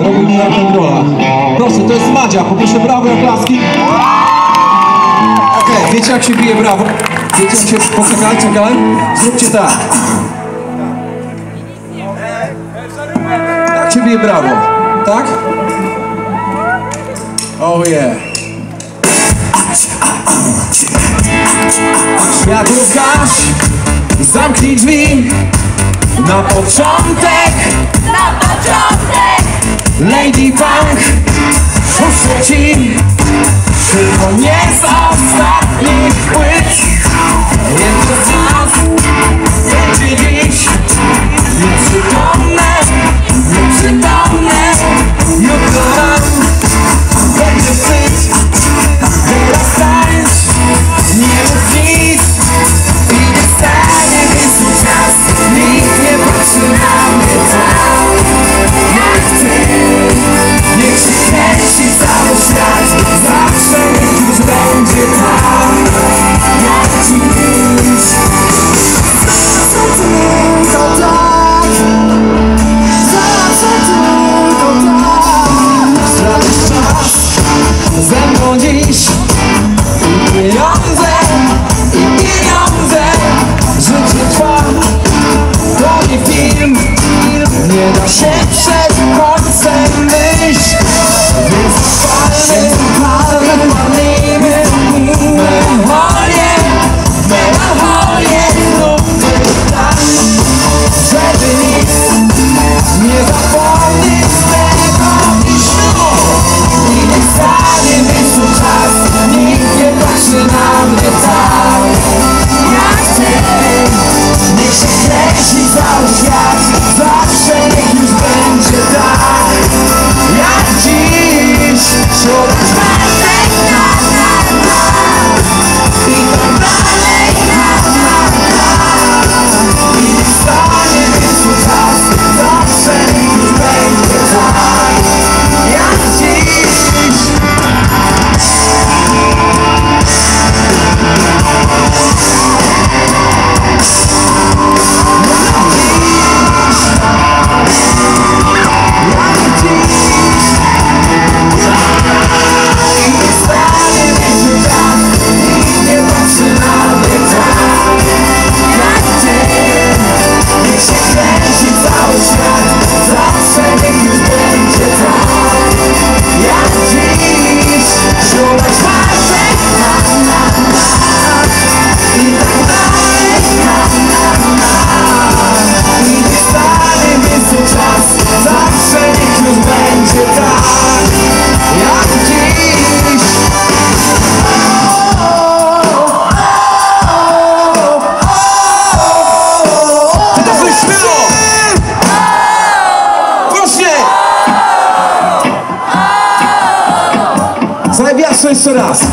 robimy rock'n'rolla. Proszę, to jest Madzia, poproszę brawo i oklaski. Okej, okay, wiecie jak się bije brawo? Wiecie jak się... Poczekaj, czekaj. Zróbcie tak. Tak się bije brawo, tak? Oh yeah. Jak Łukasz, zamknij drzwi na początek. Na początek. Lady Punk, uświeci, tylko nie z ostatni. dim, dim, dim. Nie da się przekonać Ações Serasa.